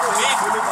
Good for me.